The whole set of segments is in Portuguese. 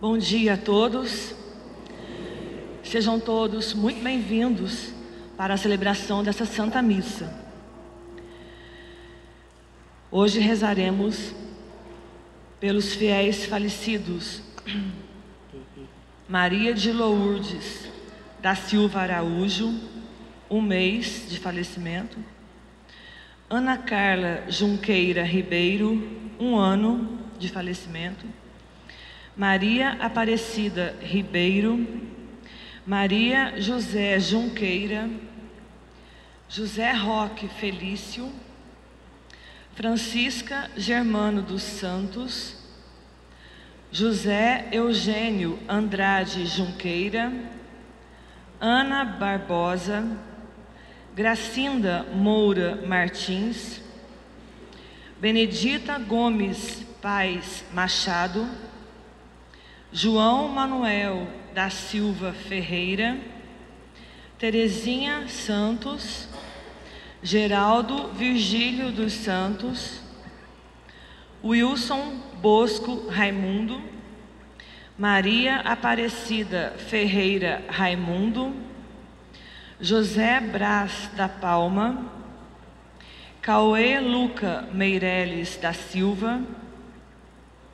Bom dia a todos. Sejam todos muito bem-vindos para a celebração dessa Santa Missa. Hoje rezaremos pelos fiéis falecidos. Maria de Lourdes da Silva Araújo, um mês de falecimento. Ana Carla Junqueira Ribeiro, um ano de falecimento. Maria Aparecida Ribeiro, Maria José Junqueira, José Roque Felício, Francisca Germano dos Santos, José Eugênio Andrade Junqueira, Ana Barbosa, Gracinda Moura Martins, Benedita Gomes Paz Machado, João Manuel da Silva Ferreira, Terezinha Santos, Geraldo Virgílio dos Santos, Wilson Bosco Raimundo, Maria Aparecida Ferreira Raimundo, José Brás da Palma, Cauê Luca Meireles da Silva,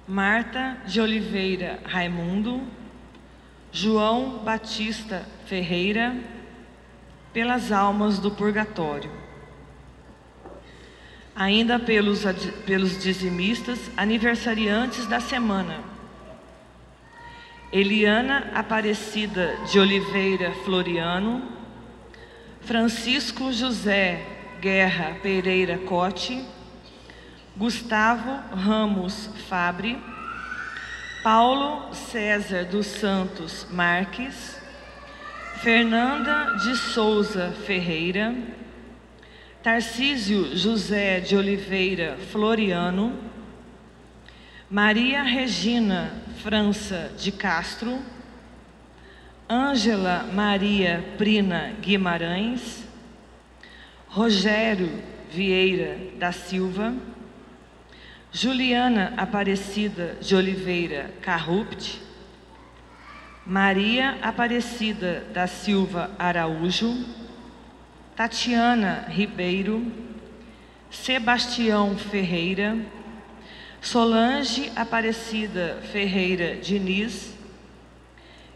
Marta de Oliveira Raimundo, João Batista Ferreira, pelas almas do purgatório. Ainda pelos, pelos dizimistas aniversariantes da semana. Eliana Aparecida de Oliveira Floriano, Francisco José Guerra Pereira Cote, Gustavo Ramos Fabre, Paulo César dos Santos Marques, Fernanda de Souza Ferreira, Tarcísio José de Oliveira Floriano, Maria Regina França de Castro, Ângela Maria Prina Guimarães, Rogério Vieira da Silva, Juliana Aparecida de Oliveira Carrupt, Maria Aparecida da Silva Araújo, Tatiana Ribeiro, Sebastião Ferreira, Solange Aparecida Ferreira Diniz,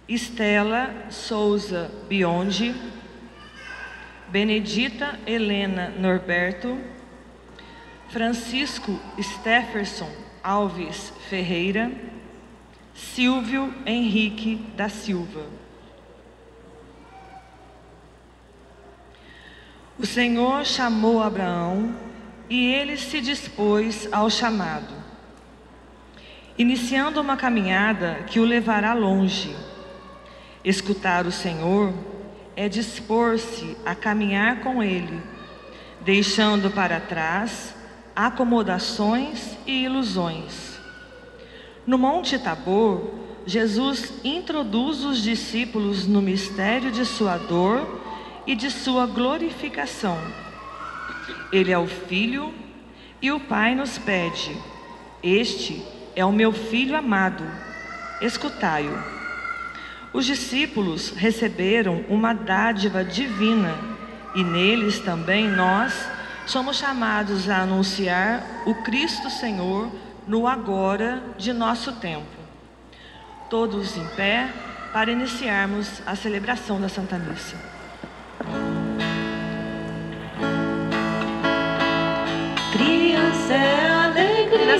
Estela Souza Bionde, Benedita Helena Norberto, Francisco Stefferson Alves Ferreira, Silvio Henrique da Silva. O Senhor chamou Abraão e ele se dispôs ao chamado, iniciando uma caminhada que o levará longe. Escutar o Senhor é dispor-se a caminhar com Ele, deixando para trás acomodações e ilusões. No Monte Tabor, Jesus introduz os discípulos no mistério de sua dor e de sua glorificação. Ele é o Filho e o Pai nos pede: Este é o meu filho amado, escutai-o. Os discípulos receberam uma dádiva divina e neles também nós somos chamados a anunciar o Cristo Senhor no agora de nosso tempo. Todos em pé para iniciarmos a celebração da Santa Missa. Criança é alegria,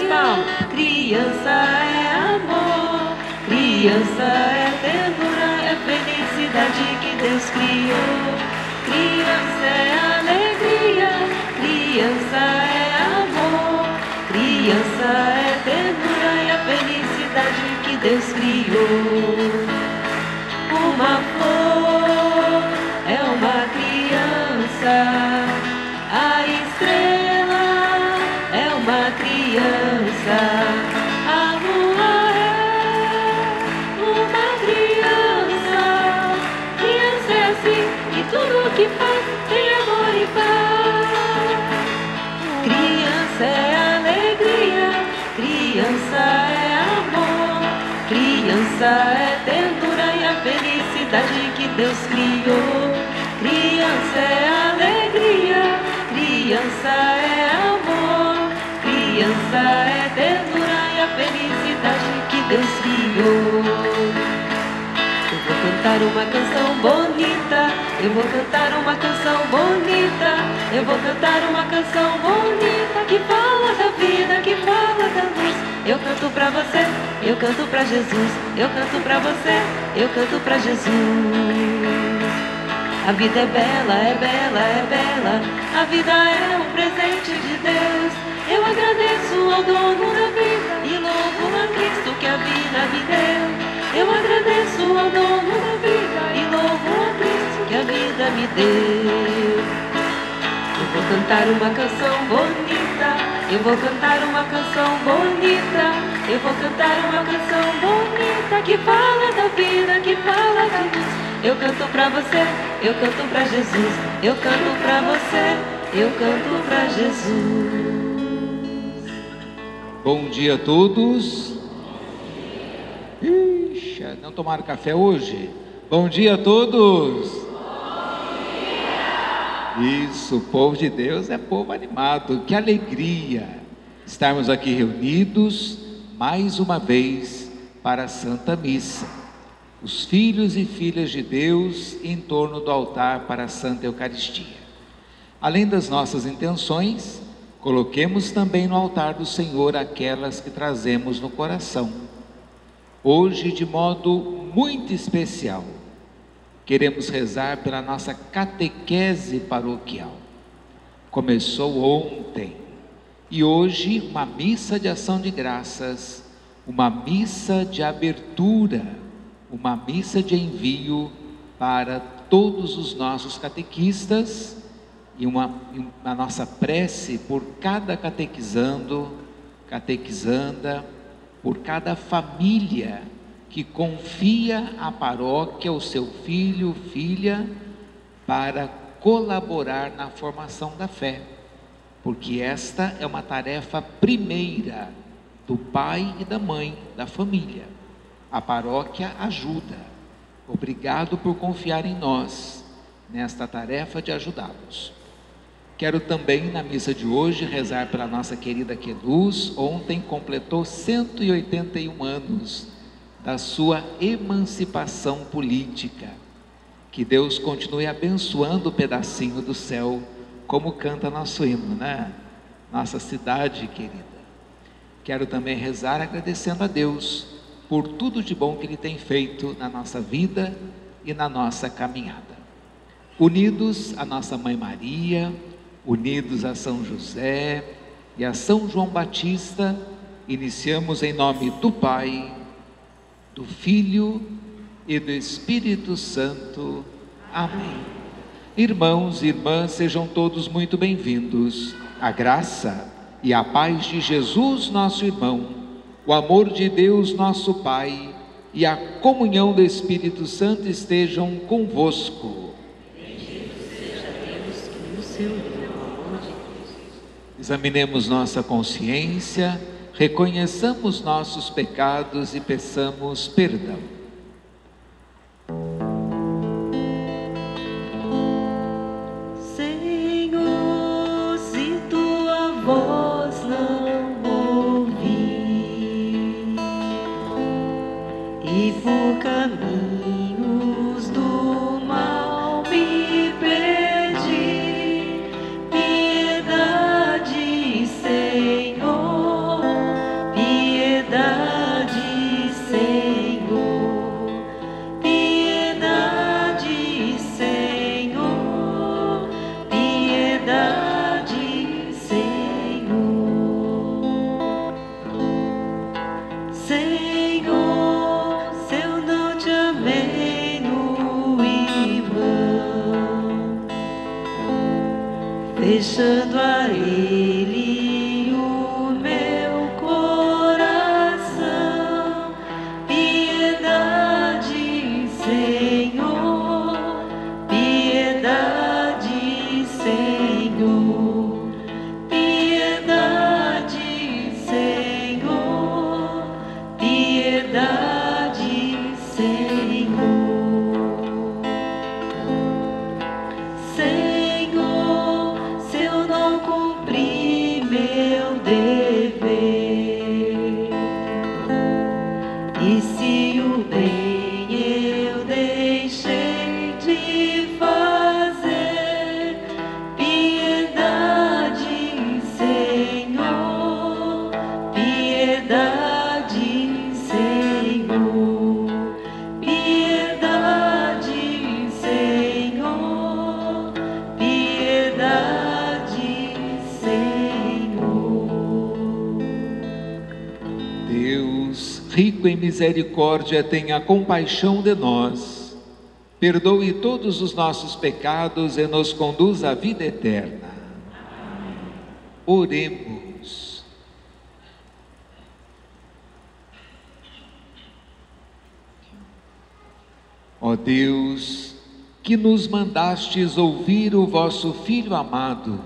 criança é amor, criança é ternura, é felicidade que Deus criou. Criança é criança é ternura e a felicidade que Deus criou. Criança é ternura e a felicidade que Deus criou. Criança é alegria, criança é amor. Criança é ternura e a felicidade que Deus criou cantar uma canção bonita, eu vou cantar uma canção bonita, eu vou cantar uma canção bonita que fala da vida, que fala da luz. Eu canto pra você, eu canto pra Jesus, eu canto pra você, eu canto pra Jesus. A vida é bela, é bela, é bela, a vida é um presente de Deus. Eu agradeço ao dono da vida e louvo a Cristo que a vida me deu. Eu agradeço ao dono da vida e louvo a Cristo que a vida me deu. Eu vou cantar uma canção bonita, eu vou cantar uma canção bonita, eu vou cantar uma canção bonita que fala da vida, que fala da luz. Eu canto pra você, eu canto pra Jesus, eu canto pra você, eu canto pra Jesus. Bom dia a todos. Ixi, não tomaram café hoje? Bom dia a todos. Isso, o povo de Deus é povo animado. Que alegria estarmos aqui reunidos mais uma vez para a Santa Missa. Os filhos e filhas de Deus em torno do altar para a Santa Eucaristia. Além das nossas intenções, coloquemos também no altar do Senhor aquelas que trazemos no coração Hoje, de modo muito especial, queremos rezar pela nossa catequese paroquial. Começou ontem e hoje uma missa de ação de graças, uma missa de abertura, uma missa de envio para todos os nossos catequistas e uma, uma nossa prece por cada catequizando, catequizanda por cada família que confia a paróquia, o seu filho, filha, para colaborar na formação da fé, porque esta é uma tarefa primeira do pai e da mãe da família. A paróquia ajuda. Obrigado por confiar em nós nesta tarefa de ajudá-los. Quero também, na missa de hoje, rezar pela nossa querida Queluz. Ontem completou 181 anos da sua emancipação política. Que Deus continue abençoando o pedacinho do céu, como canta nosso hino, né? Nossa cidade querida. Quero também rezar agradecendo a Deus por tudo de bom que Ele tem feito na nossa vida e na nossa caminhada. Unidos a nossa Mãe Maria, unidos a São José e a São João Batista, iniciamos em nome do Pai, do Filho e do Espírito Santo. Amém. Irmãos e irmãs, sejam todos muito bem-vindos. A graça e a paz de Jesus, nosso irmão, o amor de Deus, nosso Pai, e a comunhão do Espírito Santo estejam convosco. Bendito seja Deus que no seu Examinemos nossa consciência, reconheçamos nossos pecados e peçamos perdão. E se o bem em misericórdia, tenha compaixão de nós, perdoe todos os nossos pecados e nos conduza à vida eterna. Oremos. Ó Deus, que nos mandastes ouvir o vosso Filho amado,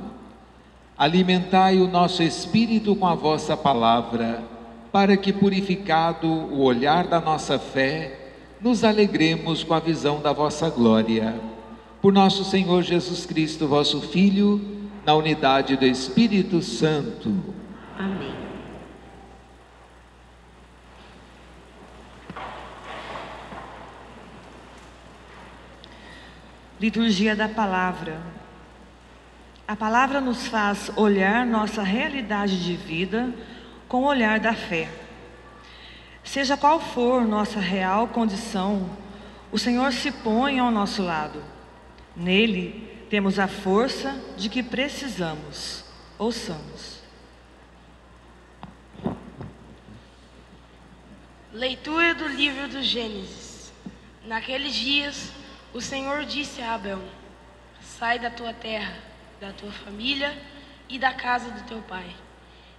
alimentai o nosso espírito com a vossa palavra, para que, purificado o olhar da nossa fé, nos alegremos com a visão da vossa glória. Por nosso Senhor Jesus Cristo, vosso Filho, na unidade do Espírito Santo. Amém. Liturgia da Palavra. A palavra nos faz olhar nossa realidade de vida com o olhar da fé. Seja qual for nossa real condição, o Senhor se põe ao nosso lado. Nele temos a força de que precisamos. Ouçamos. Leitura do livro do Gênesis. Naqueles dias, o Senhor disse a Abel: Sai da tua terra, da tua família e da casa do teu pai,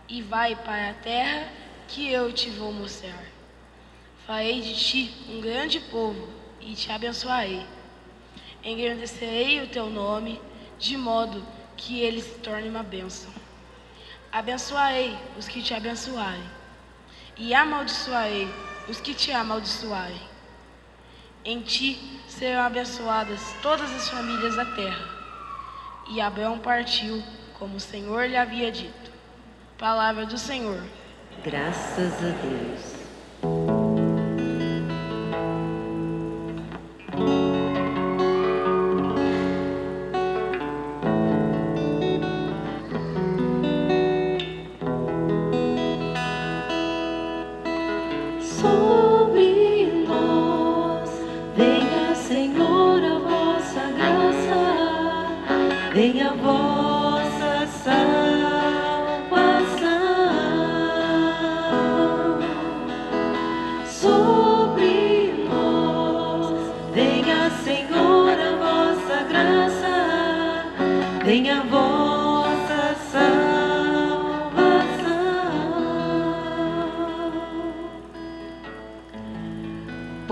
e vai para a terra que eu te vou mostrar. Farei de ti um grande povo e te abençoarei. Engrandecerei o teu nome, de modo que ele se torne uma bênção. Abençoarei os que te abençoarem, e amaldiçoarei os que te amaldiçoarem. Em ti serão abençoadas todas as famílias da terra. E Abraão partiu, como o Senhor lhe havia dito. Palavra do Senhor. Graças a Deus.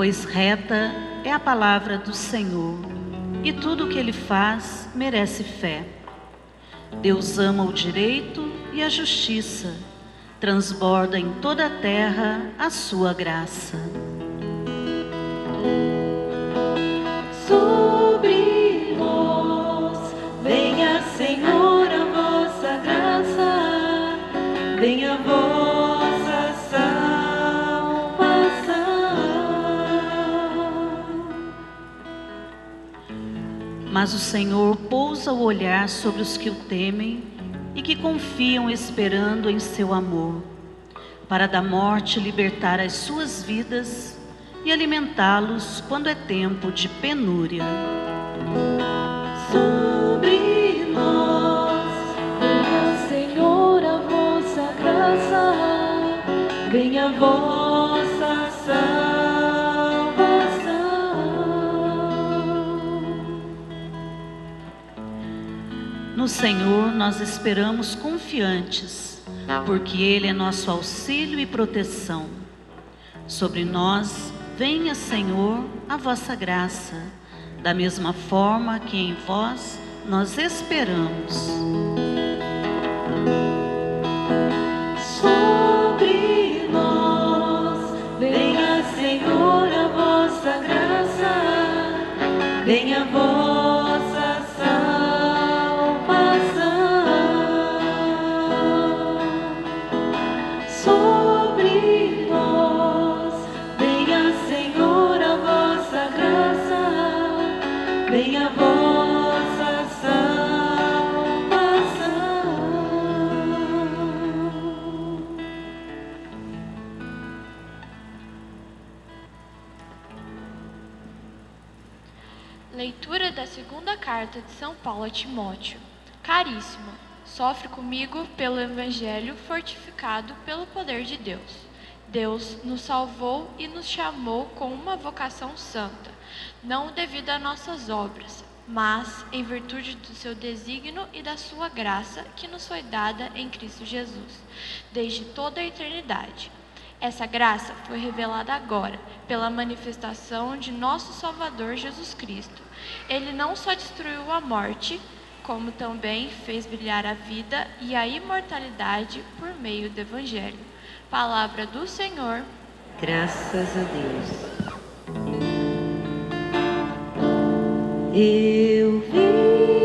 Pois reta é a palavra do Senhor, e tudo o que ele faz merece fé. Deus ama o direito e a justiça, transborda em toda a terra a sua graça. Sobre nós venha, Senhor, a vossa graça, venha a vossa Mas o Senhor pousa o olhar sobre os que o temem e que confiam esperando em seu amor, para da morte libertar as suas vidas e alimentá-los quando é tempo de penúria. Sobre nós Senhor, a vossa graça, venha a No Senhor nós esperamos confiantes, porque Ele é nosso auxílio e proteção. Sobre nós venha, Senhor, a vossa graça, da mesma forma que em vós nós esperamos. Carta de São Paulo a Timóteo. Caríssimo, sofre comigo pelo Evangelho fortificado pelo poder de Deus. Deus nos salvou e nos chamou com uma vocação santa, não devido a nossas obras, mas em virtude do seu desígnio e da sua graça que nos foi dada em Cristo Jesus, desde toda a eternidade. Essa graça foi revelada agora, pela manifestação de nosso Salvador Jesus Cristo. Ele não só destruiu a morte, como também fez brilhar a vida e a imortalidade por meio do Evangelho. Palavra do Senhor. Graças a Deus. Eu vim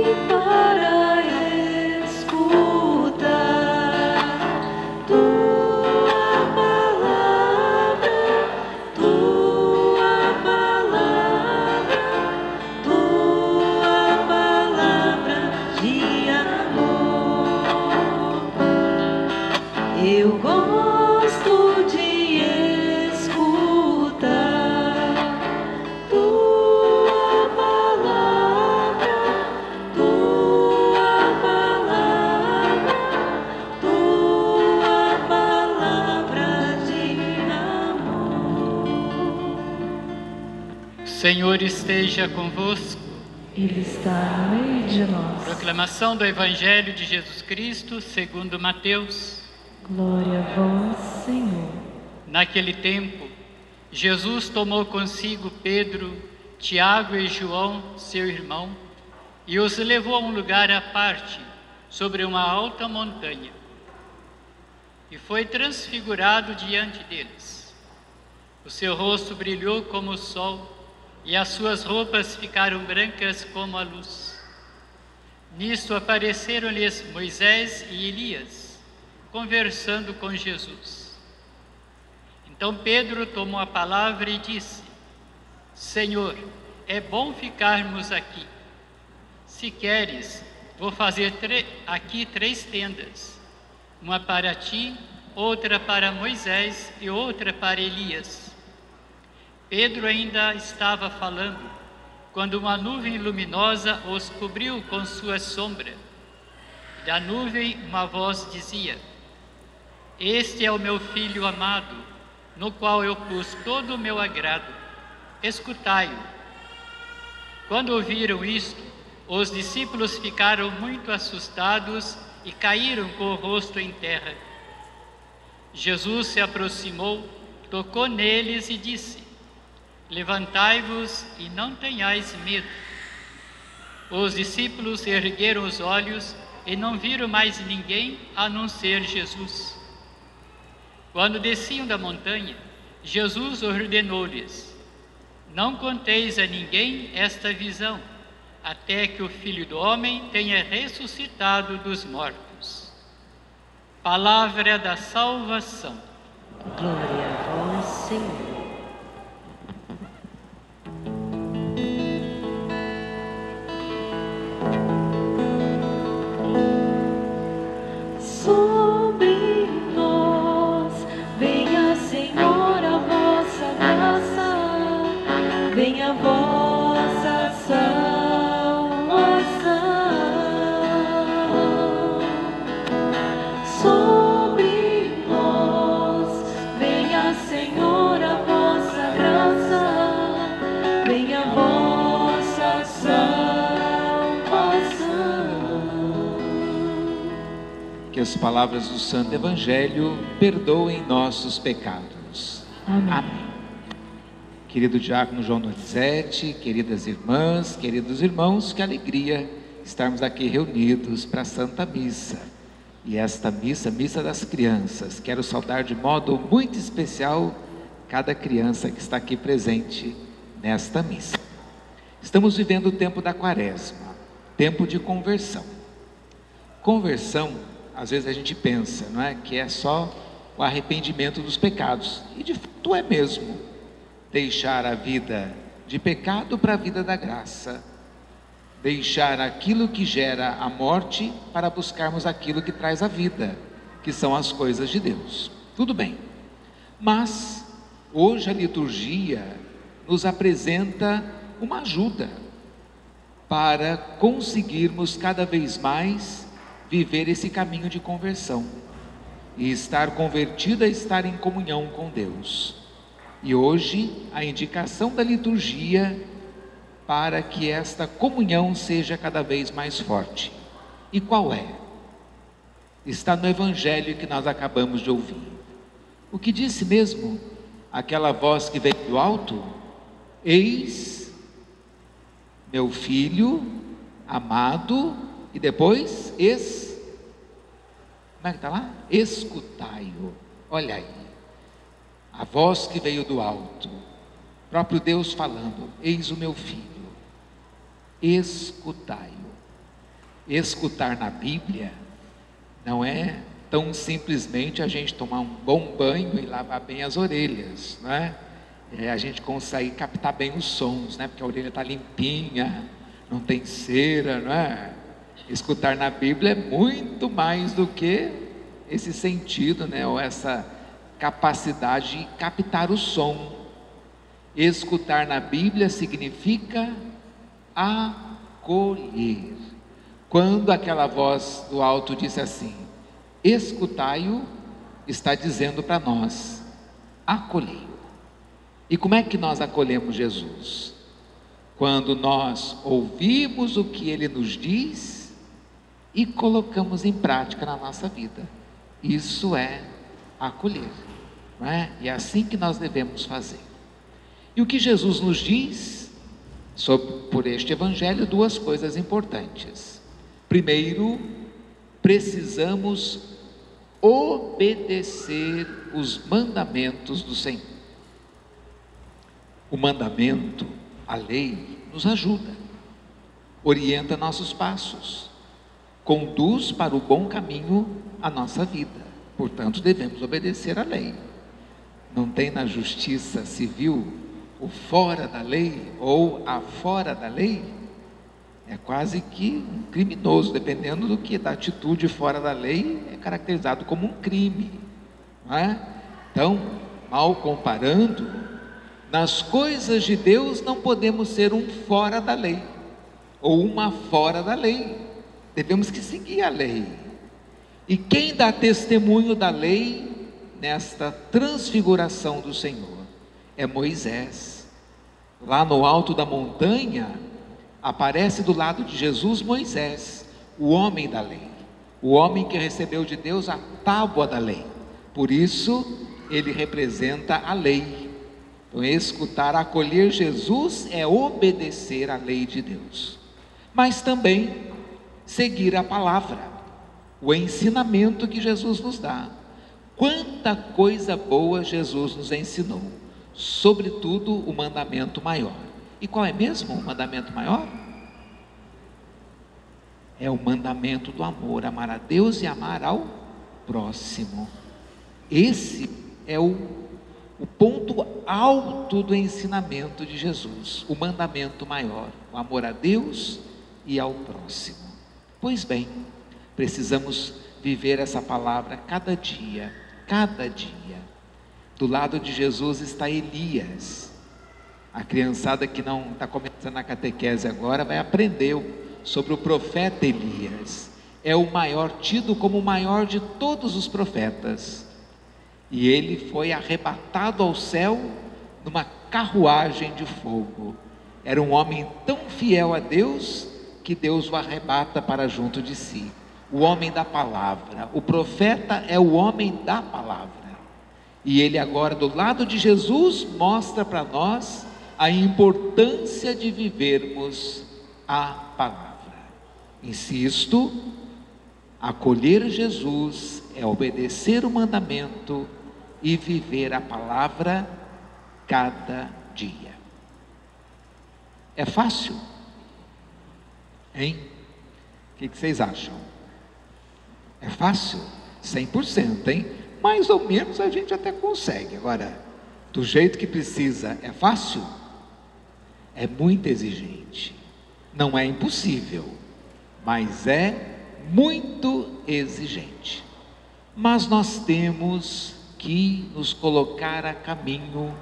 esteja convosco. Ele está no meio de nós. Proclamação do Evangelho de Jesus Cristo segundo Mateus. Glória a vós, Senhor. Naquele tempo, Jesus tomou consigo Pedro, Tiago e João, seu irmão, e os levou a um lugar à parte, sobre uma alta montanha. E foi transfigurado diante deles. O seu rosto brilhou como o sol, e as suas roupas ficaram brancas como a luz. Nisto apareceram-lhes Moisés e Elias, conversando com Jesus. Então Pedro tomou a palavra e disse: Senhor, é bom ficarmos aqui. Se queres, vou fazer aqui três tendas: uma para ti, outra para Moisés e outra para Elias. Pedro ainda estava falando, quando uma nuvem luminosa os cobriu com sua sombra. Da nuvem uma voz dizia: Este é o meu filho amado, no qual eu pus todo o meu agrado. Escutai-o. Quando ouviram isto, os discípulos ficaram muito assustados e caíram com o rosto em terra. Jesus se aproximou, tocou neles e disse: Levantai-vos e não tenhais medo. Os discípulos ergueram os olhos e não viram mais ninguém a não ser Jesus. Quando desciam da montanha, Jesus ordenou-lhes: Não conteis a ninguém esta visão, até que o Filho do Homem tenha ressuscitado dos mortos. Palavra da salvação. Glória a vós, Senhor. As palavras do Santo Evangelho perdoem nossos pecados. Amém. Querido Diácono João Donizete, queridas irmãs, queridos irmãos, que alegria estarmos aqui reunidos para a Santa Missa. E esta missa, missa das crianças, quero saudar de modo muito especial cada criança que está aqui presente nesta missa. Estamos vivendo o tempo da quaresma, tempo de conversão. Conversão, às vezes a gente pensa, não é, que é só o arrependimento dos pecados, e de fato é mesmo. Deixar a vida de pecado para a vida da graça. Deixar aquilo que gera a morte para buscarmos aquilo que traz a vida, que são as coisas de Deus. Tudo bem. Mas hoje a liturgia nos apresenta uma ajuda, para conseguirmos cada vez mais viver esse caminho de conversão. E estar convertido é estar em comunhão com Deus. E hoje a indicação da liturgia para que esta comunhão seja cada vez mais forte. E qual é? Está no evangelho que nós acabamos de ouvir. O que disse mesmo aquela voz que veio do alto? Eis meu filho amado, e depois, es, como é que está lá? Escutai-o. Olha aí, a voz que veio do alto, próprio Deus falando: Eis o meu filho, escutai-o. Escutar na Bíblia não é tão simplesmente a gente tomar um bom banho e lavar bem as orelhas, não é? é, a gente consegue captar bem os sons, né? Porque a orelha está limpinha, não tem cera, não é? Escutar na Bíblia é muito mais do que esse sentido, né? Ou essa capacidade de captar o som. Escutar na Bíblia significa acolher. Quando aquela voz do alto disse assim: Escutai-o, está dizendo para nós: acolhei. E como é que nós acolhemos Jesus? Quando nós ouvimos o que ele nos diz e colocamos em prática na nossa vida. Isso é acolher, não é? E é assim que nós devemos fazer. E o que Jesus nos diz sobre, por este evangelho, duas coisas importantes. Primeiro, precisamos obedecer os mandamentos do Senhor. O mandamento, a lei, nos ajuda, orienta nossos passos, conduz para o bom caminho a nossa vida. Portanto, devemos obedecer à lei. Não tem na justiça civil o fora da lei ou a fora da lei? É quase que um criminoso, dependendo do que da atitude fora da lei, é caracterizado como um crime. Não é? Então, mal comparando, nas coisas de Deus não podemos ser um fora da lei ou uma fora da lei. Devemos que seguir a lei. E quem dá testemunho da lei nesta transfiguração do Senhor é Moisés. Lá no alto da montanha aparece do lado de Jesus Moisés, o homem da lei, o homem que recebeu de Deus a tábua da lei. Por isso ele representa a lei então, escutar, acolher Jesus é obedecer à lei de Deus, mas também seguir a palavra, o ensinamento que Jesus nos dá. Quanta coisa boa Jesus nos ensinou, sobretudo o mandamento maior. E qual é mesmo o mandamento maior? É o mandamento do amor, amar a Deus e amar ao próximo. Esse é o o ponto alto do ensinamento de Jesus, o mandamento maior, o amor a Deus e ao próximo. Pois bem, precisamos viver essa palavra cada dia, cada dia. Do lado de Jesus está Elias. A criançada que não está começando a catequese agora vai aprender sobre o profeta Elias. É o maior, tido como o maior de todos os profetas e ele foi arrebatado ao céu numa carruagem de fogo. Era um homem tão fiel a Deus que Deus o arrebata para junto de si. O homem da palavra, o profeta é o homem da palavra. E ele agora do lado de Jesus mostra para nós a importância de vivermos a palavra. Insisto, acolher Jesus é obedecer o mandamento e viver a palavra cada dia. É fácil? Hein? O que, vocês acham? É fácil? 100%, hein? Mais ou menos a gente até consegue. Agora, do jeito que precisa, é fácil? É muito exigente. Não é impossível, mas é muito exigente. Mas nós temos que nos colocar a caminho,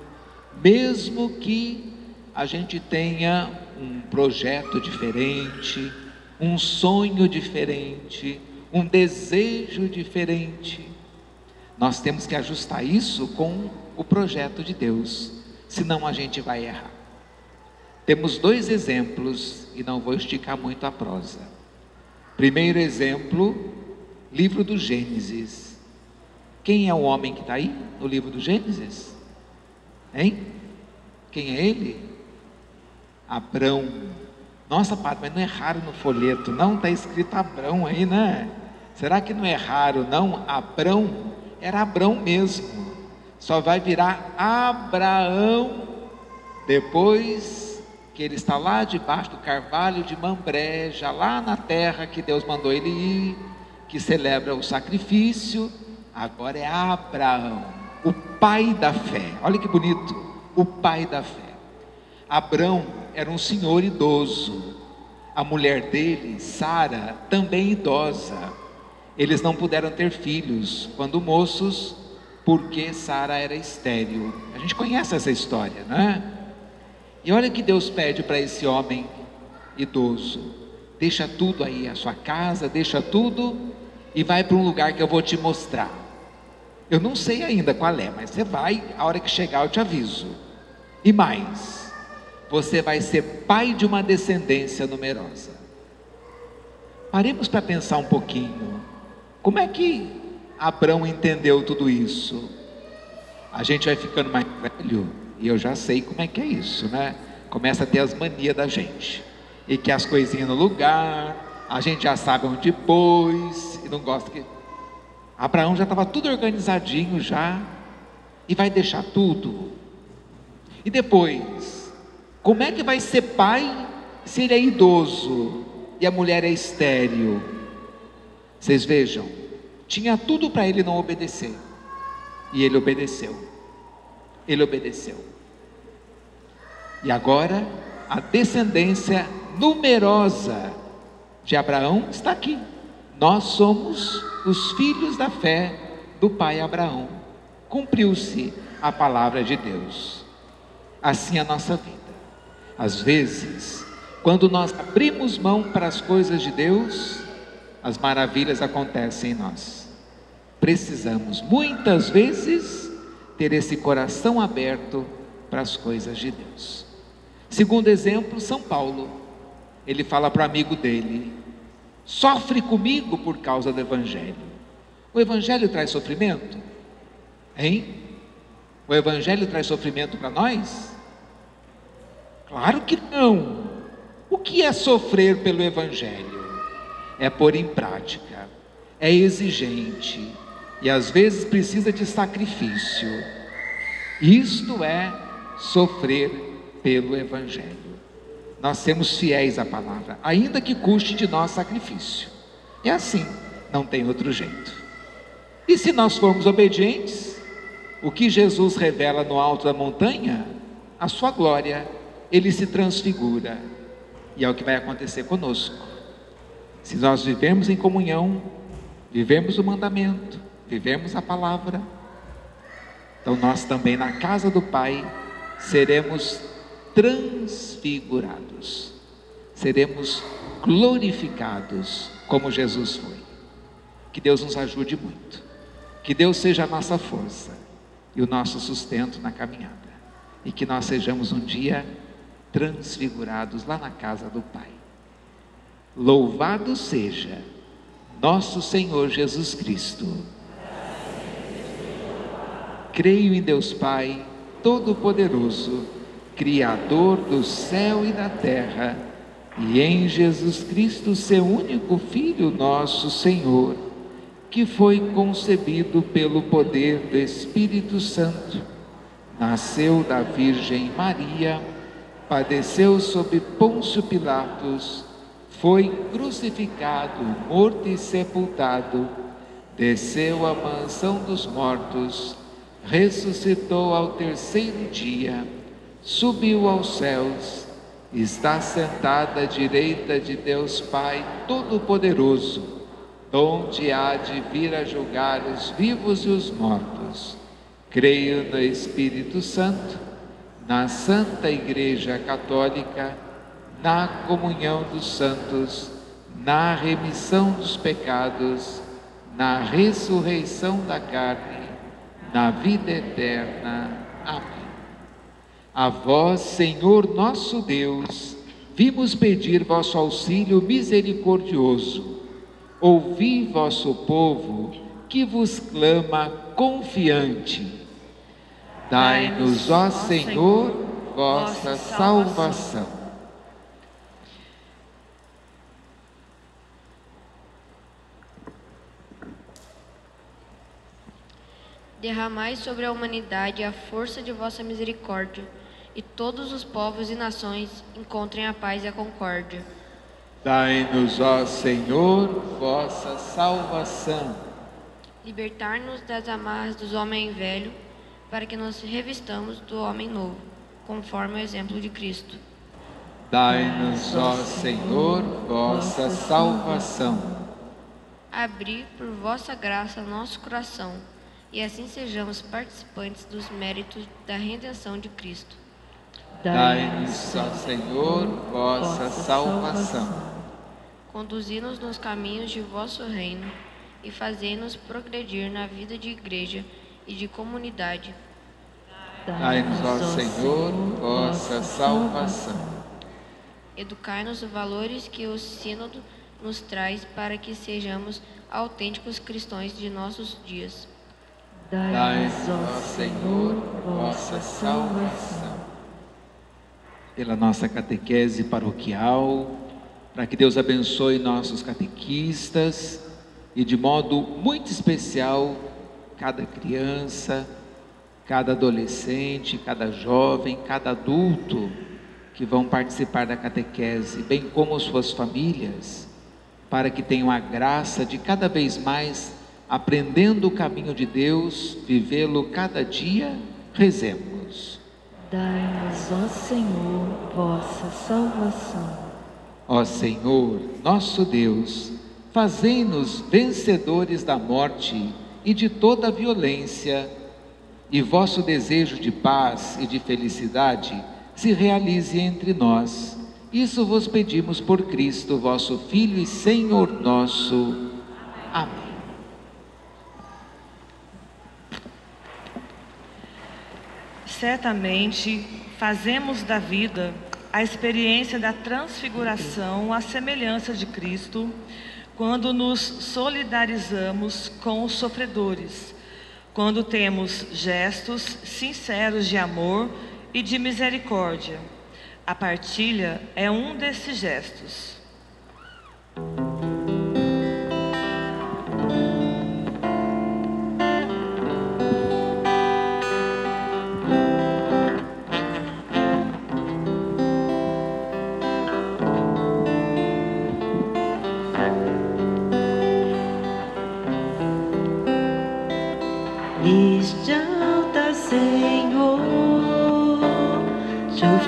mesmo que a gente tenha um projeto diferente, um sonho diferente, um desejo diferente. Nós temos que ajustar isso com o projeto de Deus, senão a gente vai errar. Temos dois exemplos e não vou esticar muito a prosa. Primeiro exemplo, livro do Gênesis. Quem é o homem que está aí no livro do Gênesis? Hein? Quem é ele? Abrão. Nossa, padre, mas não é raro no folheto, não? Está escrito Abrão aí, né? Será que não é raro, não? Abrão era Abrão mesmo. Só vai virar Abraão depois que ele está lá debaixo do carvalho de Mambré, já lá na terra que Deus mandou ele ir, que celebra o sacrifício. Agora é Abraão, o pai da fé. Olha que bonito, o pai da fé. Abrão era um senhor idoso. A mulher dele, Sara, também idosa. Eles não puderam ter filhos quando moços, porque Sara era estéril. A gente conhece essa história, né? E olha que Deus pede para esse homem idoso: deixa tudo aí, a sua casa, deixa tudo e vai para um lugar que eu vou te mostrar. Eu não sei ainda qual é, mas você vai, a hora que chegar eu te aviso. E mais, você vai ser pai de uma descendência numerosa. Paremos para pensar um pouquinho. Como é que Abraão entendeu tudo isso? A gente vai ficando mais velho e eu já sei como é que é isso, né? Começa a ter as manias da gente. E que as coisinhas no lugar, a gente já sabe onde pôs e não gosta que. Abraão já estava tudo organizadinho já e vai deixar tudo. E depois, como é que vai ser pai se ele é idoso e a mulher é estéril? Vocês vejam, tinha tudo para ele não obedecer. E ele obedeceu. Ele obedeceu. E agora, a descendência numerosa de Abraão está aqui. Nós somos os filhos da fé do pai Abraão. Cumpriu-se a palavra de Deus. Assim é a nossa vida. Às vezes, quando nós abrimos mão para as coisas de Deus, as maravilhas acontecem em nós. Precisamos muitas vezes ter esse coração aberto para as coisas de Deus. Segundo exemplo, São Paulo. Ele fala para o amigo dele: sofre comigo por causa do Evangelho. O Evangelho traz sofrimento? Hein? O Evangelho traz sofrimento para nós? Claro que não. O que é sofrer pelo Evangelho? é pôr em prática, é exigente e às vezes precisa de sacrifício. Isto é sofrer pelo Evangelho. Nós sermos fiéis à palavra, ainda que custe de nós sacrifício. É assim, não tem outro jeito. E se nós formos obedientes, o que Jesus revela no alto da montanha, a sua glória, ele se transfigura. E é o que vai acontecer conosco. Se nós vivemos em comunhão, vivemos o mandamento, vivemos a palavra, então nós também na casa do Pai seremos transfigurados, seremos glorificados como Jesus foi. Que Deus nos ajude muito, que Deus seja a nossa força e o nosso sustento na caminhada, e que nós sejamos um dia transfigurados lá na casa do Pai. Louvado seja nosso Senhor Jesus Cristo. Creio em Deus Pai, Todo-Poderoso, Criador do céu e da terra, e em Jesus Cristo, seu único Filho, nosso Senhor, que foi concebido pelo poder do Espírito Santo, nasceu da Virgem Maria, padeceu sob Pôncio Pilatos foi crucificado, morto e sepultado, desceu à mansão dos mortos, ressuscitou ao terceiro dia, subiu aos céus, está sentado à direita de Deus Pai Todo-Poderoso, onde há de vir a julgar os vivos e os mortos. Creio no Espírito Santo, na Santa Igreja Católica na comunhão dos santos, na remissão dos pecados, na ressurreição da carne, na vida eterna. Amém. A vós, Senhor nosso Deus, vimos pedir vosso auxílio misericordioso. Ouvi vosso povo que vos clama confiante. Dai-nos, ó Senhor, vossa salvação. Derramai sobre a humanidade a força de vossa misericórdia, e todos os povos e nações encontrem a paz e a concórdia. Dai-nos, ó Senhor, vossa salvação. Libertar-nos das amarras dos homem velho, para que nos revistamos do homem novo, conforme o exemplo de Cristo. Dai-nos, ó Senhor, vossa salvação. Abri por vossa graça nosso coração, e assim sejamos participantes dos méritos da redenção de Cristo. Dai-nos, ó Senhor, vossa salvação. Conduzi-nos nos caminhos de vosso reino e fazei-nos progredir na vida de igreja e de comunidade. Dai-nos, ó Senhor, vossa salvação. Educai-nos os valores que o Sínodo nos traz para que sejamos autênticos cristãos de nossos dias. Dai-nos, ó Senhor, vossa salvação. Pela nossa catequese paroquial, para que Deus abençoe nossos catequistas e de modo muito especial cada criança, cada adolescente, cada jovem, cada adulto que vão participar da catequese, bem como suas famílias, para que tenham a graça de cada vez mais aprendendo o caminho de Deus, vivê-lo cada dia, rezemos. Dai-nos, ó Senhor, vossa salvação. Ó Senhor, nosso Deus, fazei-nos vencedores da morte e de toda violência, e vosso desejo de paz e de felicidade se realize entre nós. Isso vos pedimos por Cristo, vosso Filho e Senhor nosso. Amém. Certamente fazemos da vida a experiência da transfiguração à semelhança de Cristo, quando nos solidarizamos com os sofredores, quando temos gestos sinceros de amor e de misericórdia. A partilha é um desses gestos.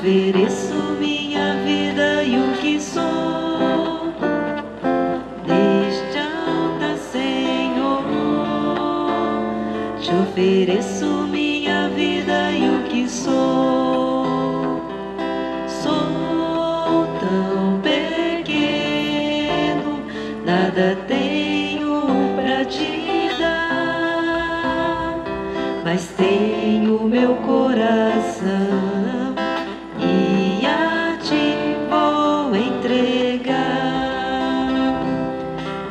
Ofereço minha vida e o que sou. Neste altar, Senhor, te ofereço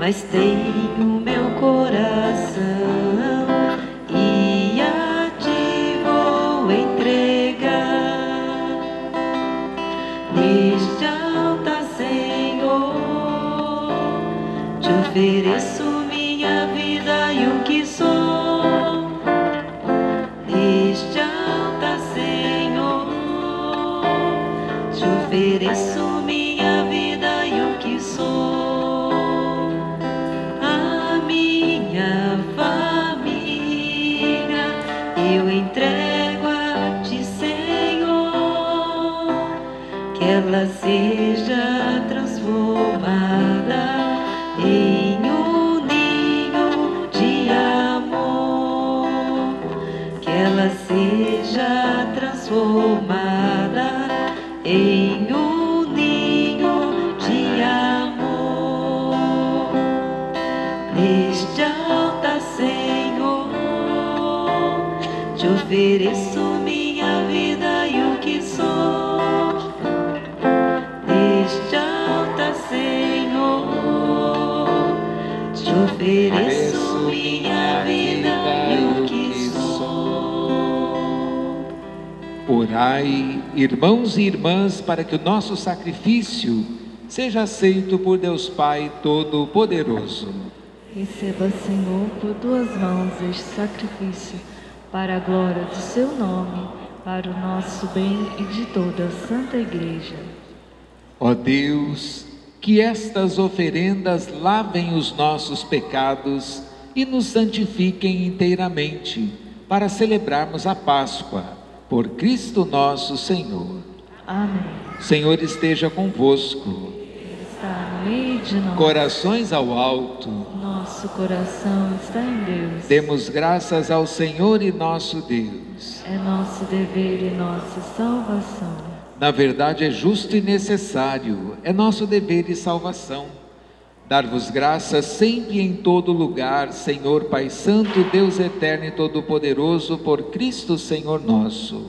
Mas tenho meu coração e a ti vou entregar. Neste altar, Senhor, te ofereço seja Orai, irmãos e irmãs, para que o nosso sacrifício seja aceito por Deus Pai Todo-Poderoso. Receba, Senhor, por tuas mãos este sacrifício, para a glória do seu nome, para o nosso bem e de toda a Santa Igreja. Ó Deus, que estas oferendas lavem os nossos pecados e nos santifiquem inteiramente, para celebrarmos a Páscoa, por Cristo nosso Senhor. Amém. Senhor esteja convosco. Está no meio de nós. Corações ao alto. Nosso coração está em Deus. Demos graças ao Senhor e nosso Deus. É nosso dever e nossa salvação. Na verdade, é justo e necessário, é nosso dever e salvação. Dar-vos graças sempre e em todo lugar, Senhor Pai Santo, Deus eterno e todo-poderoso, por Cristo Senhor nosso.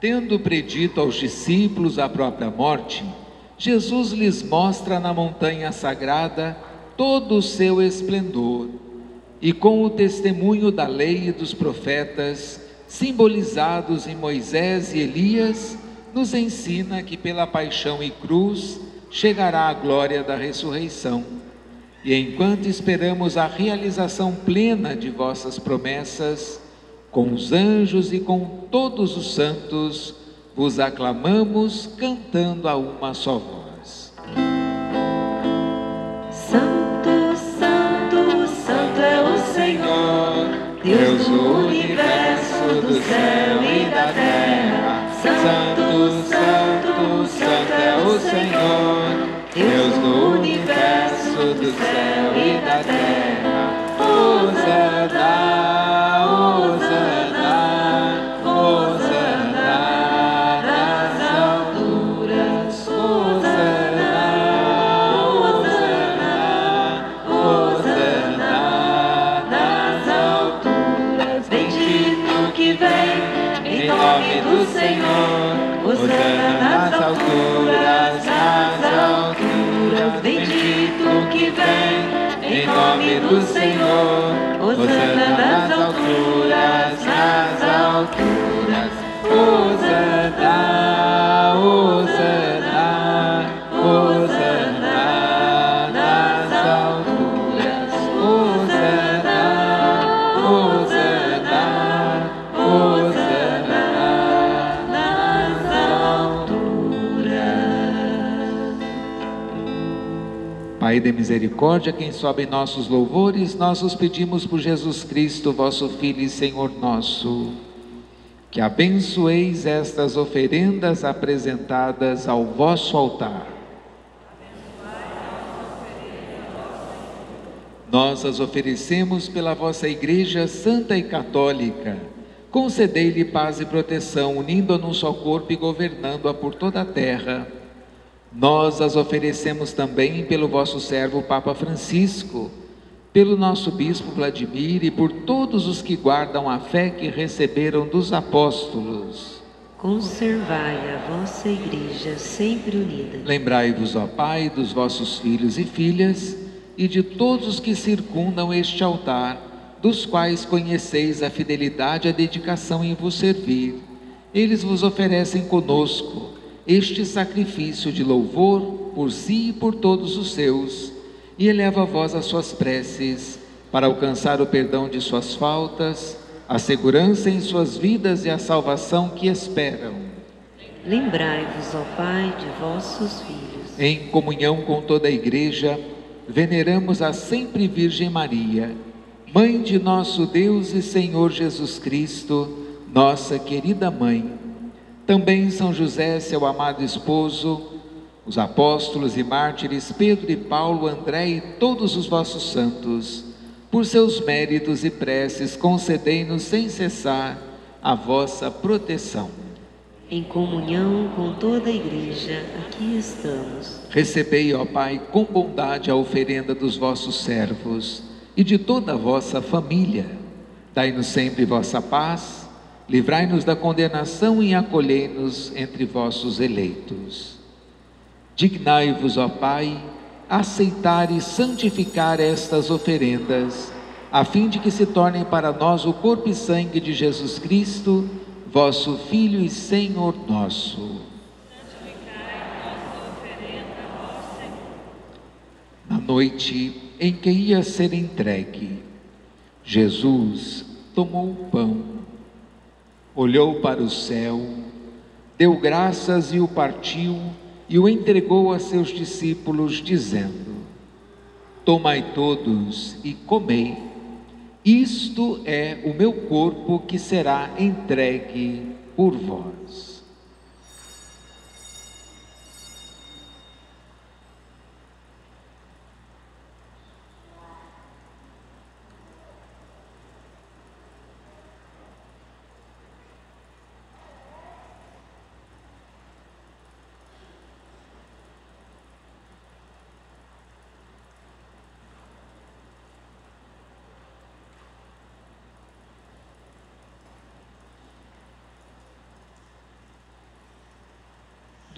Tendo predito aos discípulos a própria morte, Jesus lhes mostra na montanha sagrada todo o seu esplendor. E com o testemunho da lei e dos profetas, simbolizados em Moisés e Elias, nos ensina que pela paixão e cruz chegará a glória da ressurreição. E enquanto esperamos a realização plena de vossas promessas, com os anjos e com todos os santos, vos aclamamos cantando a uma só voz. Santo, Santo, Santo é o Senhor, Deus do universo, do céu e da terra. Santo, céu e Pai de misericórdia, quem sobe em nossos louvores, nós os pedimos por Jesus Cristo, vosso Filho e Senhor nosso, que abençoeis estas oferendas apresentadas ao vosso altar. Nós as oferecemos pela vossa Igreja Santa e Católica. Concedei-lhe paz e proteção, unindo-a num só corpo e governando-a por toda a terra. Nós as oferecemos também pelo vosso servo Papa Francisco, pelo nosso bispo Vladimir e por todos os que guardam a fé que receberam dos apóstolos. Conservai a vossa igreja sempre unida. Lembrai-vos, ó Pai, dos vossos filhos e filhas e de todos os que circundam este altar, dos quais conheceis a fidelidade e a dedicação em vos servir. Eles vos oferecem conosco este sacrifício de louvor por si e por todos os seus, e eleva a vós as suas preces, para alcançar o perdão de suas faltas, a segurança em suas vidas e a salvação que esperam. Lembrai-vos, ó Pai, de vossos filhos. Em comunhão com toda a Igreja, veneramos a sempre Virgem Maria, Mãe de nosso Deus e Senhor Jesus Cristo, nossa querida Mãe. Também São José, seu amado esposo, os apóstolos e mártires Pedro e Paulo, André e todos os vossos santos, por seus méritos e preces, concedei-nos sem cessar a vossa proteção. Em comunhão com toda a igreja, aqui estamos. Recebei, ó Pai, com bondade a oferenda dos vossos servos e de toda a vossa família. Dai-nos sempre vossa paz, livrai-nos da condenação e acolhei-nos entre vossos eleitos. Dignai-vos, ó Pai, aceitar e santificar estas oferendas, a fim de que se tornem para nós o corpo e sangue de Jesus Cristo, vosso Filho e Senhor nosso. Na noite em que ia ser entregue, Jesus tomou o pão, olhou para o céu, deu graças e o partiu e o entregou a seus discípulos, dizendo: Tomai todos e comei, isto é o meu corpo que será entregue por vós.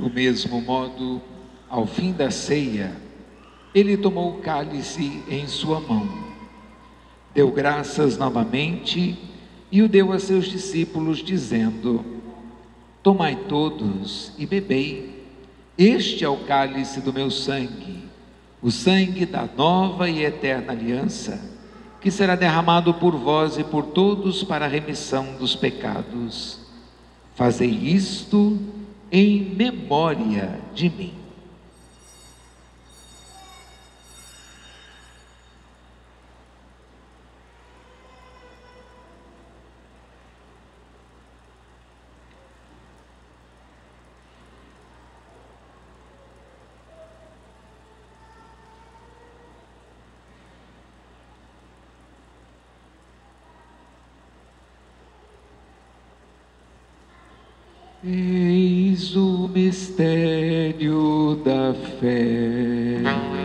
Do mesmo modo, ao fim da ceia, ele tomou o cálice em sua mão, deu graças novamente e o deu a seus discípulos, dizendo: Tomai todos e bebei, este é o cálice do meu sangue, o sangue da nova e eterna aliança, que será derramado por vós e por todos para a remissão dos pecados. Fazei isto em memória de mim. Eis o mistério da fé.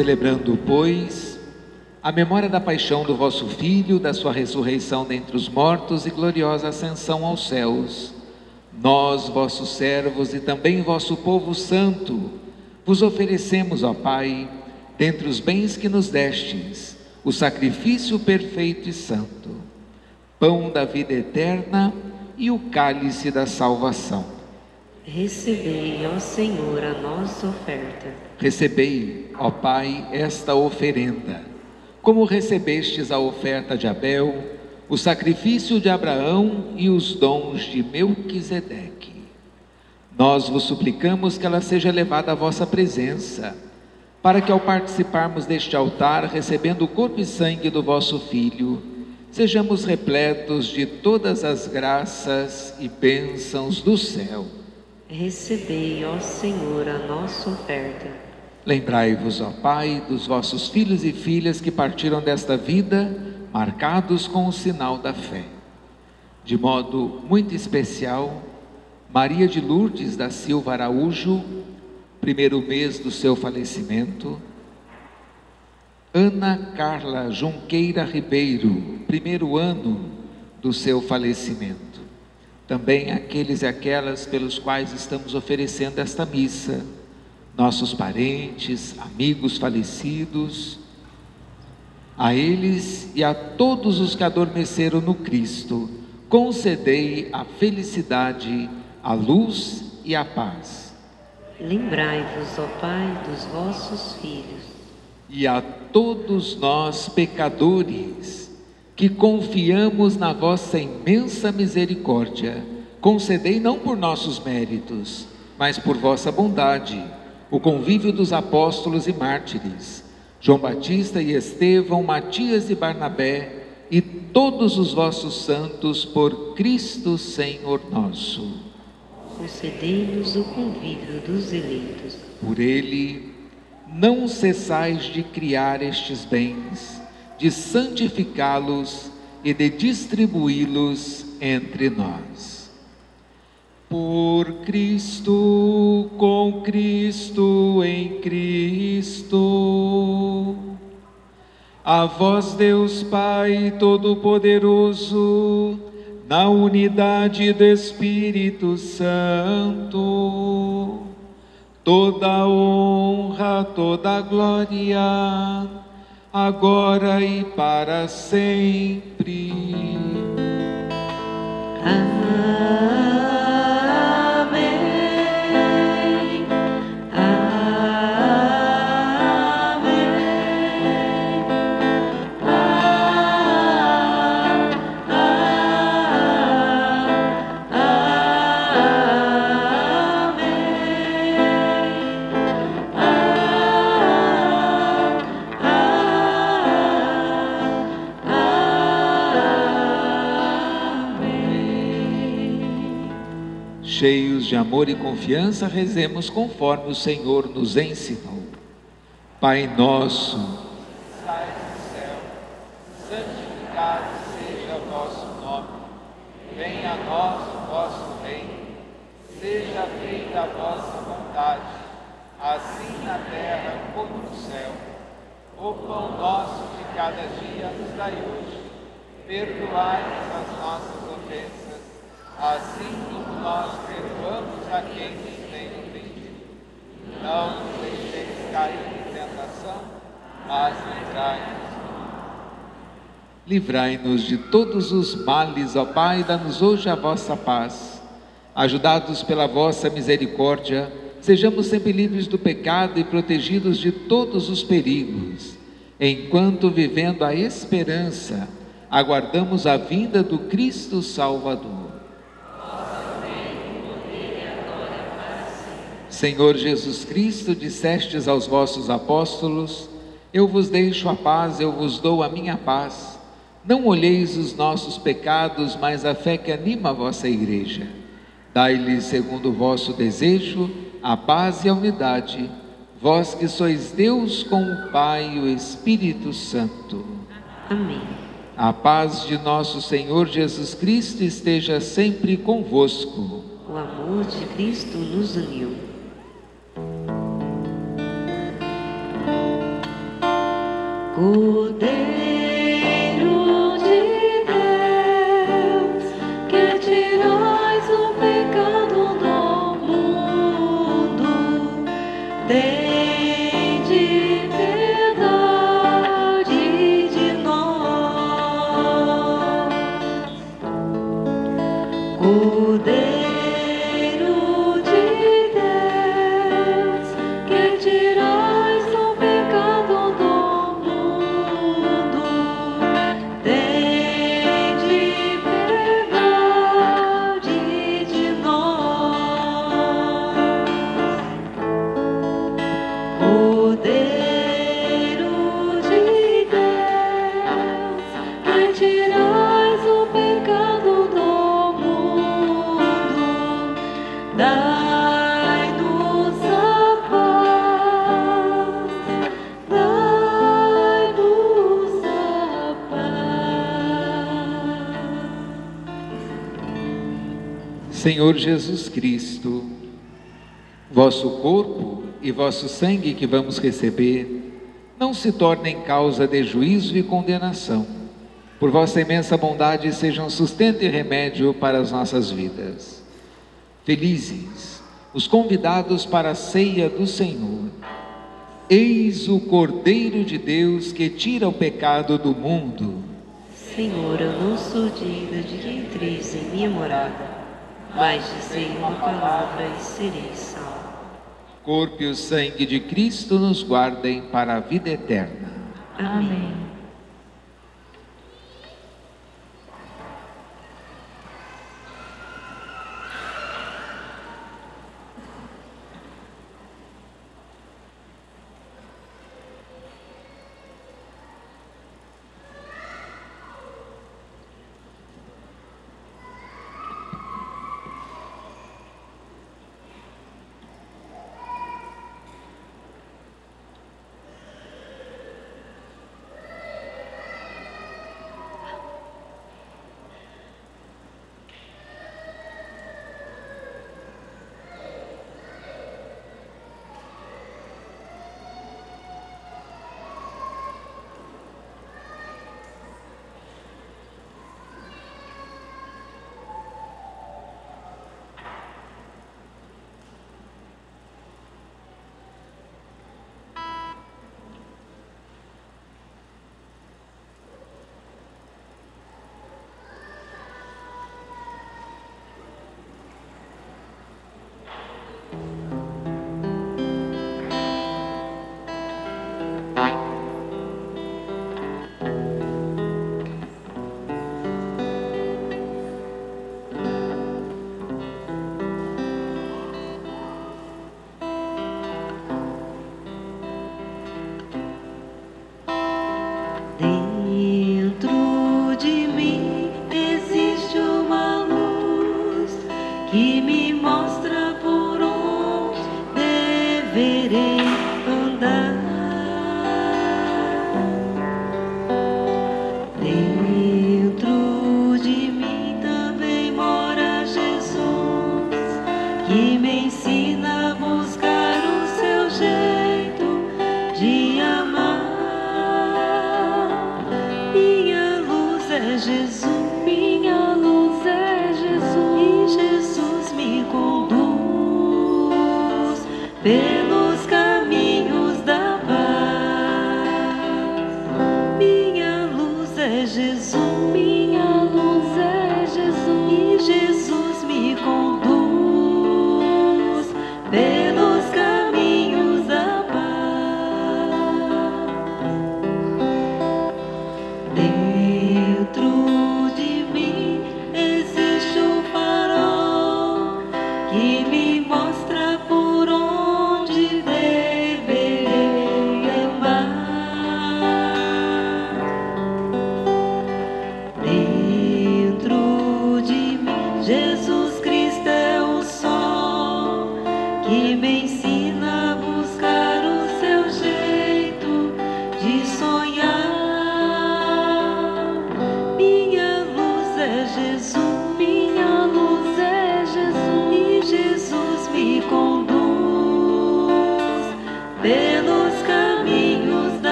Celebrando, pois, a memória da paixão do vosso Filho, da sua ressurreição dentre os mortos e gloriosa ascensão aos céus, nós, vossos servos e também vosso povo santo, vos oferecemos, ó Pai, dentre os bens que nos destes, o sacrifício perfeito e santo, pão da vida eterna e o cálice da salvação. Recebei, ó Senhor, a nossa oferta. Recebei, ó Pai, esta oferenda, como recebestes a oferta de Abel, o sacrifício de Abraão e os dons de Melquisedeque. Nós vos suplicamos que ela seja levada à vossa presença, para que ao participarmos deste altar, recebendo o corpo e sangue do vosso Filho, sejamos repletos de todas as graças e bênçãos do céu. Recebei, ó Senhor, a nossa oferta. Lembrai-vos, ó Pai, dos vossos filhos e filhas que partiram desta vida, marcados com o sinal da fé. De modo muito especial, Maria de Lourdes da Silva Araújo, primeiro mês do seu falecimento. Ana Carla Junqueira Ribeiro, primeiro ano do seu falecimento. Também aqueles e aquelas pelos quais estamos oferecendo esta missa nossos parentes, amigos falecidos, a eles e a todos os que adormeceram no Cristo, concedei a felicidade, a luz e a paz. Lembrai-vos, ó Pai, dos vossos filhos. E a todos nós, pecadores, que confiamos na vossa imensa misericórdia, concedei não por nossos méritos, mas por vossa bondade o convívio dos apóstolos e mártires, João Batista e Estevão, Matias e Barnabé, e todos os vossos santos, por Cristo Senhor nosso. Concedei-nos o convívio dos eleitos. Por ele, não cessais de criar estes bens, de santificá-los e de distribuí-los entre nós. Por Cristo, com Cristo, em Cristo. A vós, Deus Pai Todo-Poderoso, na unidade do Espírito Santo, toda honra, toda glória, agora e para sempre. Amém. De amor e confiança, rezemos conforme o Senhor nos ensinou. Pai nosso, sai do céu, santificado seja o vosso nome. Venha a nós o vosso reino. Seja feita a vossa vontade, assim na terra como no céu. O pão nosso de cada dia nos dai hoje. Perdoai-nos as nossas ofensas, assim como nós perdoamos a quem nos tem ofendido. Não nos deixeis cair em tentação, mas livrai-nos. Livrai-nos de todos os males, ó Pai, dá-nos hoje a vossa paz. Ajudados pela vossa misericórdia, sejamos sempre livres do pecado e protegidos de todos os perigos, enquanto vivendo a esperança, aguardamos a vinda do Cristo Salvador. Senhor Jesus Cristo, dissestes aos vossos apóstolos: Eu vos deixo a paz, eu vos dou a minha paz. Não olheis os nossos pecados, mas a fé que anima a vossa igreja. Dai-lhe, segundo o vosso desejo, a paz e a unidade, vós que sois Deus com o Pai e o Espírito Santo. Amém. A paz de nosso Senhor Jesus Cristo esteja sempre convosco. O amor de Cristo nos uniu. Cordeiro Senhor Jesus Cristo, vosso corpo e vosso sangue que vamos receber não se tornem causa de juízo e condenação. Por vossa imensa bondade sejam sustento e remédio para as nossas vidas. Felizes os convidados para a ceia do Senhor. Eis o Cordeiro de Deus que tira o pecado do mundo. Senhor, eu não sou digna de que entreis em minha morada, mas dizei uma palavra e serei salvo. Corpo e o sangue de Cristo nos guardem para a vida eterna. Amém.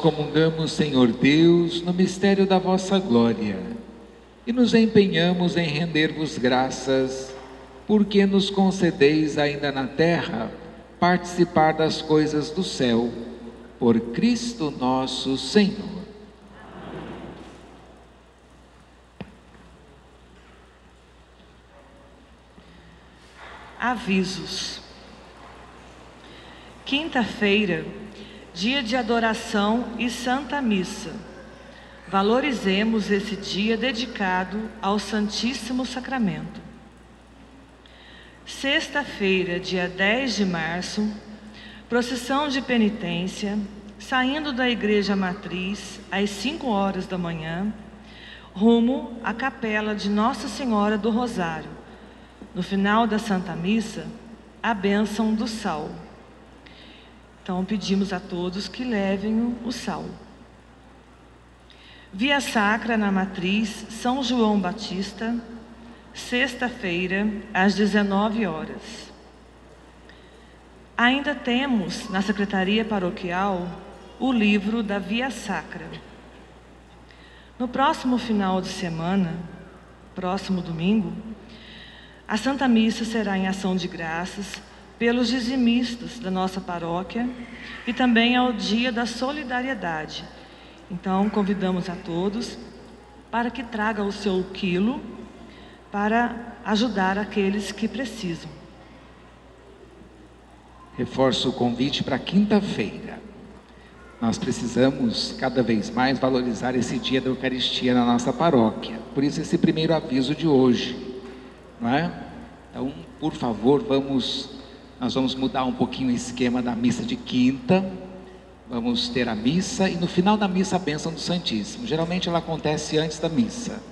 Comungamos, Senhor Deus, no mistério da vossa glória e nos empenhamos em render-vos graças, porque nos concedeis ainda na terra participar das coisas do céu, por Cristo nosso Senhor. Avisos. Quinta-feira, dia de adoração e Santa Missa. Valorizemos esse dia dedicado ao Santíssimo Sacramento. Sexta-feira, dia 10 de março, procissão de penitência, saindo da Igreja Matriz às 5 horas da manhã, rumo à capela de Nossa Senhora do Rosário. No final da Santa Missa, a bênção do sal. Então pedimos a todos que levem o- sal. Via Sacra na Matriz, São João Batista, sexta-feira, às 19 horas. Ainda temos na Secretaria Paroquial o livro da Via Sacra. No próximo final de semana, próximo domingo, a Santa Missa será em ação de graças pelos dizimistas da nossa paróquia e também ao Dia da Solidariedade. Então, convidamos a todos para que traga o seu quilo para ajudar aqueles que precisam. Reforço o convite para quinta-feira. Nós precisamos cada vez mais valorizar esse dia da Eucaristia na nossa paróquia. Por isso esse primeiro aviso de hoje, não é? Então, por favor, vamos nós vamos mudar um pouquinho o esquema da missa de quinta. Vamos ter a missa e no final da missa a bênção do Santíssimo. Geralmente ela acontece antes da missa.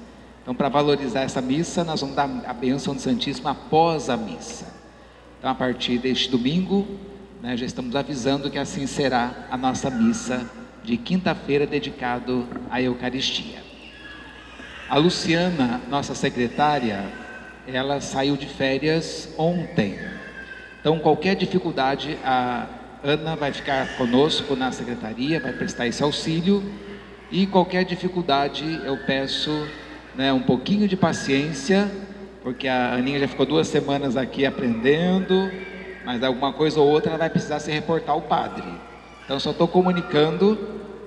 Então, para valorizar essa missa, nós vamos dar a bênção do Santíssimo após a missa. Então, a partir deste domingo, né, já estamos avisando que assim será a nossa missa de quinta-feira dedicado à Eucaristia. A Luciana, nossa secretária, ela saiu de férias ontem. Então, qualquer dificuldade, a Ana vai ficar conosco na secretaria, vai prestar esse auxílio. E qualquer dificuldade, eu peço né, um pouquinho de paciência, porque a Aninha já ficou duas semanas aqui aprendendo, mas alguma coisa ou outra ela vai precisar se reportar ao padre. Então, só estou comunicando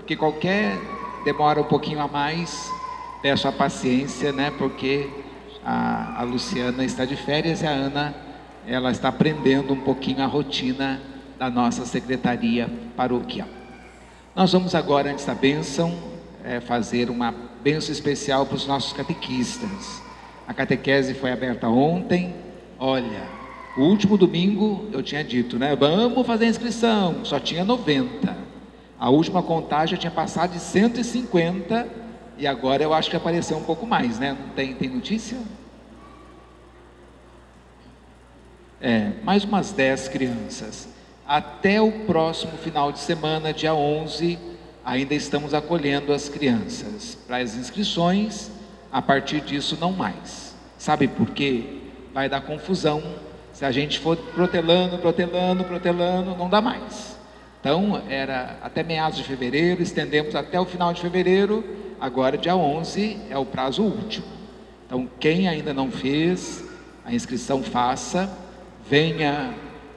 que qualquer demora um pouquinho a mais, peço a paciência, né, porque a, a Luciana está de férias e a Ana ela está aprendendo um pouquinho a rotina da nossa secretaria paroquial. Nós vamos agora, antes da bênção, é, fazer uma bênção especial para os nossos catequistas. A catequese foi aberta ontem. Olha, o último domingo eu tinha dito, né? Vamos fazer a inscrição. Só tinha 90. A última contagem tinha passado de 150 e agora eu acho que apareceu um pouco mais, né? Não tem, tem notícia? É, mais umas 10 crianças. Até o próximo final de semana, dia 11, ainda estamos acolhendo as crianças para as inscrições, a partir disso não mais. Sabe por quê? Vai dar confusão. Se a gente for protelando, protelando, protelando, não dá mais. Então, era até meados de fevereiro, estendemos até o final de fevereiro, agora dia 11 é o prazo último. Então, quem ainda não fez, a inscrição faça, venha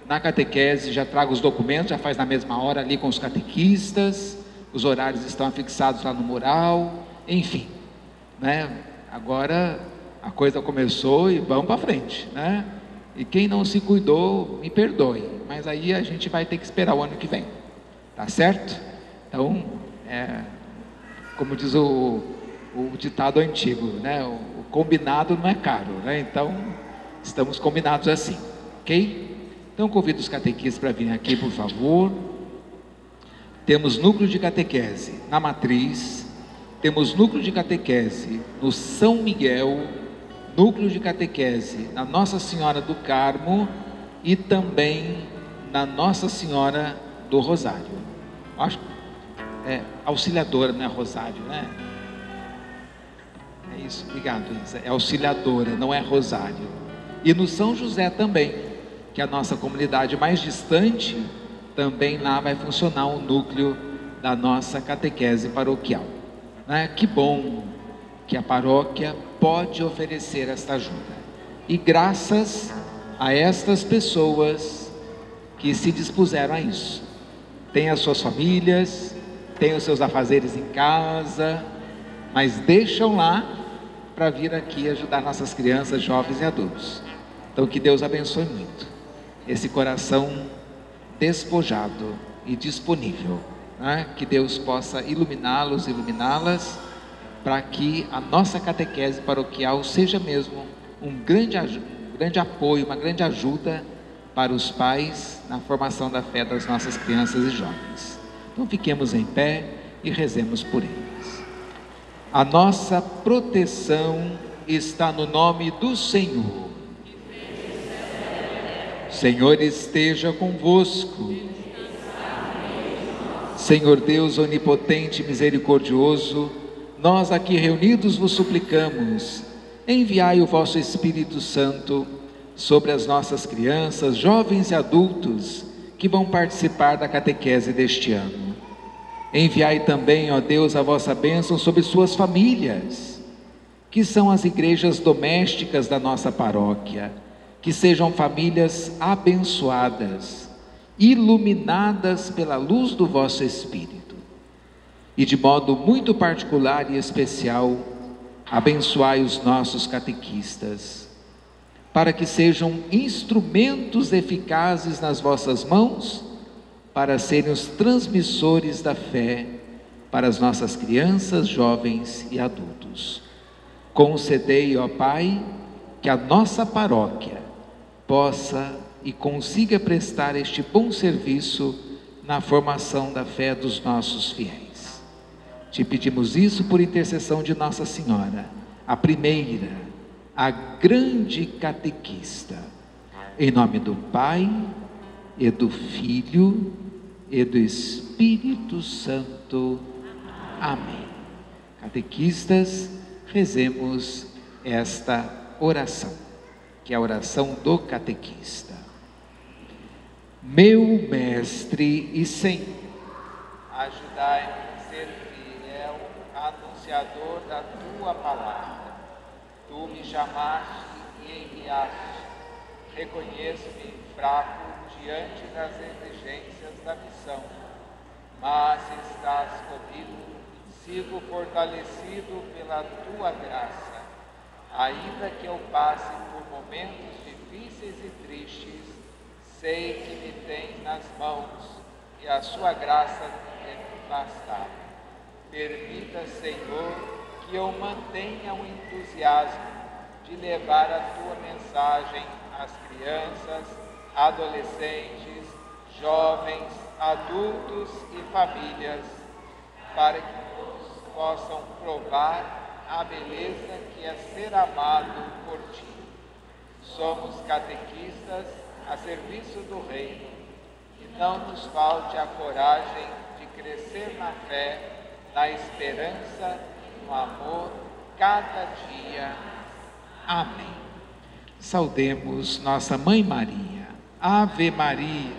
na catequese, já traga os documentos, já faz na mesma hora ali com os catequistas, os horários estão fixados lá no mural, enfim, né? Agora a coisa começou e vamos para frente, né? E quem não se cuidou, me perdoe, mas aí a gente vai ter que esperar o ano que vem, tá certo? Então, é, como diz o, o ditado antigo, né? O, o combinado não é caro, né? Então, estamos combinados assim, ok? Então, convido os catequistas para virem aqui, por favor. Temos núcleo de catequese na matriz, temos núcleo de catequese no São Miguel, núcleo de catequese na Nossa Senhora do Carmo e também na Nossa Senhora do Rosário. Acho é auxiliadora, não é Rosário, né? É isso, obrigado, Isa. É auxiliadora, não é Rosário. E no São José também, que a nossa comunidade mais distante, também lá vai funcionar o núcleo da nossa catequese paroquial. Né? Que bom que a paróquia pode oferecer esta ajuda. E graças a estas pessoas que se dispuseram a isso. Tem as suas famílias, tem os seus afazeres em casa, mas deixam lá para vir aqui ajudar nossas crianças, jovens e adultos. Então que Deus abençoe muito esse coração despojado e disponível. Né? Que Deus possa iluminá-los, iluminá-las, para que a nossa catequese paroquial seja mesmo um grande, um grande apoio, uma grande ajuda para os pais na formação da fé das nossas crianças e jovens. Então fiquemos em pé e rezemos por eles. A nossa proteção está no nome do Senhor. Senhor esteja convosco. Senhor Deus onipotente e misericordioso, nós aqui reunidos vos suplicamos, enviai o vosso Espírito Santo sobre as nossas crianças, jovens e adultos que vão participar da catequese deste ano. Enviai também, ó Deus, a vossa bênção sobre suas famílias, que são as igrejas domésticas da nossa paróquia que sejam famílias abençoadas, iluminadas pela luz do vosso Espírito. E de modo muito particular e especial, abençoai os nossos catequistas, para que sejam instrumentos eficazes nas vossas mãos, para serem os transmissores da fé para as nossas crianças, jovens e adultos. Concedei, ó Pai, que a nossa paróquia possa e consiga prestar este bom serviço na formação da fé dos nossos fiéis. Te pedimos isso por intercessão de Nossa Senhora, a primeira, a grande catequista. Em nome do Pai, e do Filho, e do Espírito Santo. Amém. Catequistas, rezemos esta oração, que é a oração do catequista. Meu Mestre e Senhor, ajudai-me a ser fiel, anunciador da tua palavra. Tu me chamaste e enviaste. Reconheço-me fraco diante das exigências da missão, mas estás comigo, sigo fortalecido pela tua graça. Ainda que eu passe por momentos difíceis e tristes, sei que me tens nas mãos e a sua graça é bastar. Permita, Senhor, que eu mantenha o entusiasmo de levar a tua mensagem às crianças, adolescentes, jovens, adultos e famílias, para que todos possam provar a beleza que é ser amado por ti. Somos catequistas a serviço do Reino e não nos falte a coragem de crescer na fé, na esperança, no amor, cada dia. Amém. Saudemos nossa Mãe Maria. Ave Maria.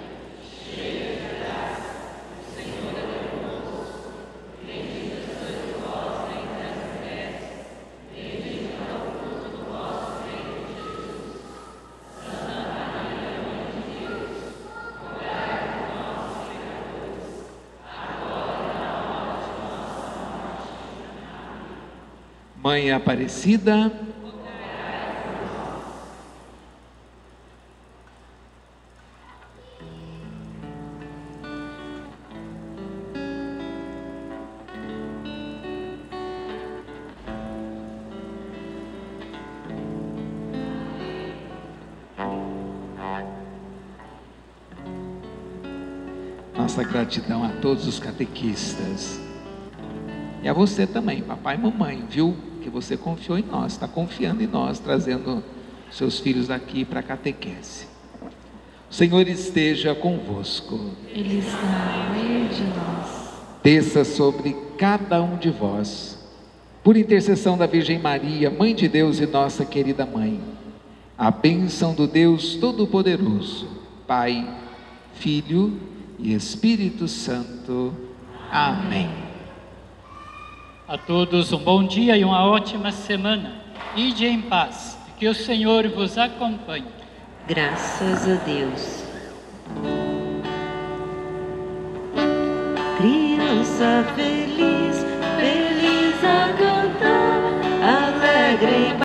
Mãe Aparecida. Nossa gratidão a todos os catequistas. E a você também, papai e mamãe, viu? Que você confiou em nós, está confiando em nós, trazendo seus filhos aqui para a catequese. O Senhor esteja convosco. Ele está no meio de nós. Desça sobre cada um de vós, por intercessão da Virgem Maria, Mãe de Deus e nossa querida Mãe, a bênção do Deus Todo-Poderoso, Pai, Filho e Espírito Santo. Amém. A todos um bom dia e uma ótima semana. Ide em paz. Que o Senhor vos acompanhe. Graças a Deus. Criança feliz, feliz a cantar, alegre em